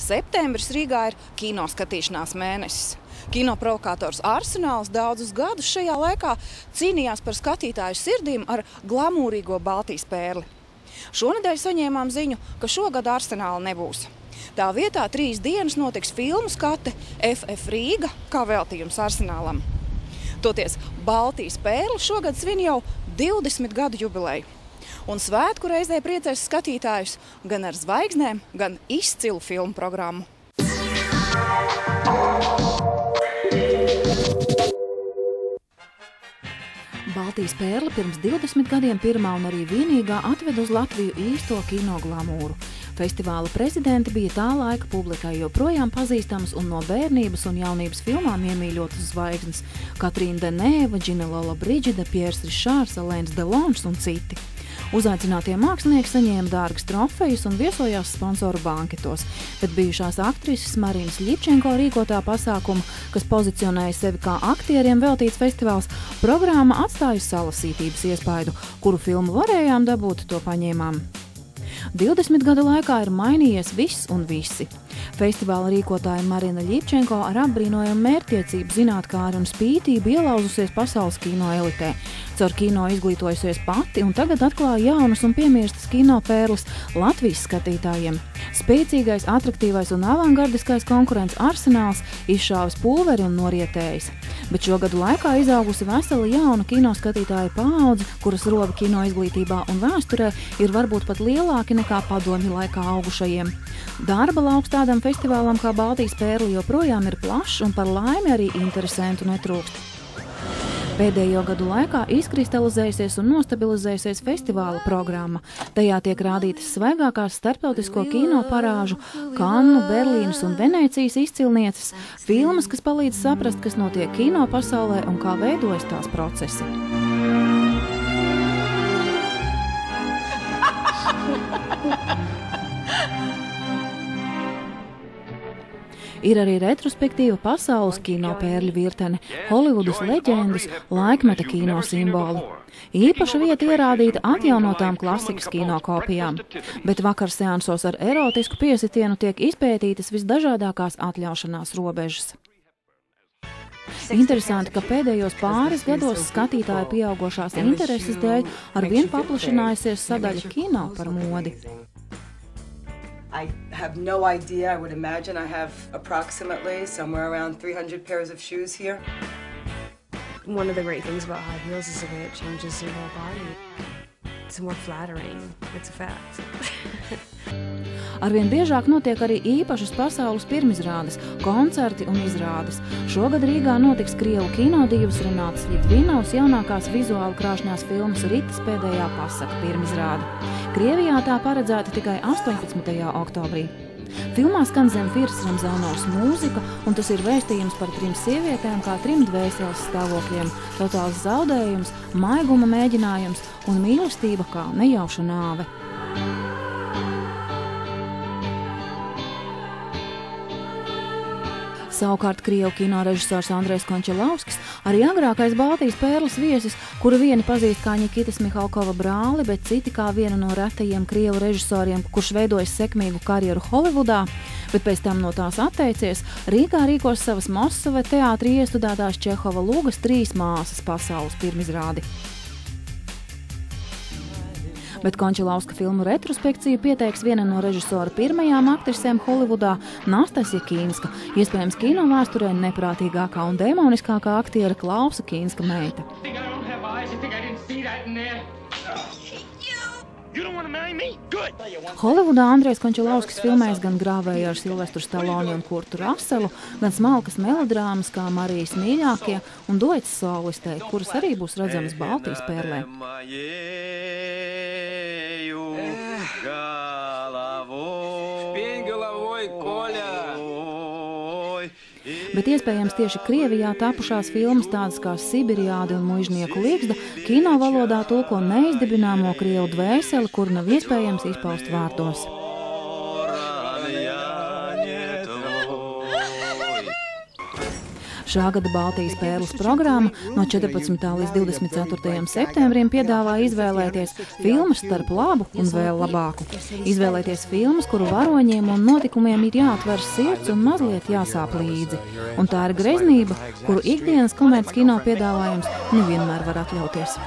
Septembris Rīgā ir kino skatīšanās mēnesis. Kino provokators Arsenāls daudzus gadus šajā laikā cīnījās par skatītāju sirdīm ar glamūrīgo Baltijas pērli. Šonadēļ saņēmām ziņu, ka šogad Arsenāla nebūs. Tā vietā trīs dienas notiks filmu skate FF Rīga kā veltījums Arsenālam. Toties Baltijas pērle šogad svin jau 20 gadu jubileju. Un svētku reizē priecēs skatītājus gan ar zvaigznēm, gan izcilu filmu programmu. Baltijas pērle pirms 20 gadiem pirmā un arī vienīgā atveda uz Latviju īsto kino glamūru. Festivāla prezidenti bija tā laika publikai joprojām pazīstamas un no bērnības un jaunības filmām iemīļotas zvaigznes - Katrīna Denēva, Džina Lola Brigida, Piers Rišārs, Alēns Delons un citi. Uzaicinātie mākslinieki saņēma dārgas trofejas un viesojās sponsoru banketos, bet bijušās aktrises Marinas Ļipčenko rīkotā pasākuma, kas pozicionēja sevi kā aktieriem veltīts festivāls, programma atstāja salasītības iespaidu, kuru filmu varējām dabūt, to paņēmām. 20 gadu laikā ir mainījies viss un visi. Festivāla rīkotāja Marina Ļipčenko ar apbrīnojamu mērķtiecību, zinātnākāru un spītību ielauzusies pasaules kino elitē. Caur kino izglītojusies pati un tagad atklāja jaunas un piemirstas kino pērles Latvijas skatītājiem. Spēcīgais, attraktīvais un avangardiskais konkurents arsenāls izšāvis pulveri un norietējis. Bet šo gadu laikā izaugusi vesela jauna kino skatītāja paudze, kuras roba kino izglītībā un vēsturē ir varbūt pat lielāki nekā padomju laikā augušajiem. Darba lauks tādam festivālam kā Baltijas pērli joprojām ir plašs un par laimi arī interesantu netrūkst. Pēdējo gadu laikā izkristalizējusies un nostabilizējusies festivāla programma. Tajā tiek rādītas svaigākās starptautisko kino parāžu, Kannu, Berlīnas un Venēcijas izcilnieces, filmas, kas palīdz saprast, kas notiek kino pasaulē un kā veidojas tās procesi. Ir arī retrospektīva pasaules kino pērļu virtene, Holivudas leģendas, laikmeta kino simboli. Īpaša vieta ierādīta atjaunotām klasikas kino kopijām, bet vakar seansos ar erotisku piesitienu tiek izpētītas visdažādākās atļaušanās robežas. Interesanti, ka pēdējos pāris gados skatītāju pieaugušās intereses dēļ arvien paplašinājusies sadaļa kino par modi. I have no idea. I would imagine I have approximately somewhere around 300 pairs of shoes here. One of the great things about high heels is the way it changes your whole body. It's more flattering. It's a fact. Arvien biežāk notiek arī īpašas pasaules pirmizrādes, koncerti un izrādes. Šogad Rīgā notiks Krievu kinodīvas Renātas Ļitvinovas jaunākās vizuāli krāšņās filmas Ritas pēdējā pasaka pirmizrāde. Krievijā tā paredzēta tikai 18. oktobrī. Filmā skan Zemfīras Ramzānovs mūzika, un tas ir vēstījums par trim sievietēm kā trim dvēseles stāvokļiem - totāls zaudējums, maiguma mēģinājums un mīlestība kā nejauša nāve. Savukārt Krievu kino režisors Andrejs Končelovskis, arī agrākais Baltijas pērles viesis, kuru vieni pazīst kā Nikitas Mihalkova brāli, bet citi kā vienu no retajiem Krievu režisoriem, kurš veidojis sekmīgu karjeru Holivudā, bet pēc tam no tās atteicies, Rīgā rīkos savas Mosave teātrī iestudētās Čehova Lūgas trīs māsas pasaules pirmizrādi bet Končelauska filmu retrospekciju pieteiks viena no režisora pirmajām aktrisēm Holivudā - Nastasija Kīnska, iespējams kino vēsturē neprātīgākā un demoniskākā aktiera Klausa Kīnska meita. Holivudā Andrejs Končelovskis filmēs gan grāvēju ar Silvestru Staloni un Kurtu Raselu, gan smalkas melodrāmas kā Marijas mīļākie un Doitas solistei, kuras arī būs redzamas Baltijas pērlē. Bet iespējams tieši Krievijā tapušās filmas tādas kā Sibiriāda un Mužnieku līgsta kino valodā tulko neizdibināmo Krievu dvēseli, kur nav iespējams izpaust vārdos. Šā gada Baltijas pērles programma no 14. līdz 24. septembrim piedāvā izvēlēties filmas starp labu un vēl labāku. Izvēlēties filmas, kuru varoņiem un notikumiem ir jāatver sirds un mazliet jāsāp līdzi. Un tā ir greznība, kuru ikdienas komerc kino piedāvājums nevienmēr var atļauties.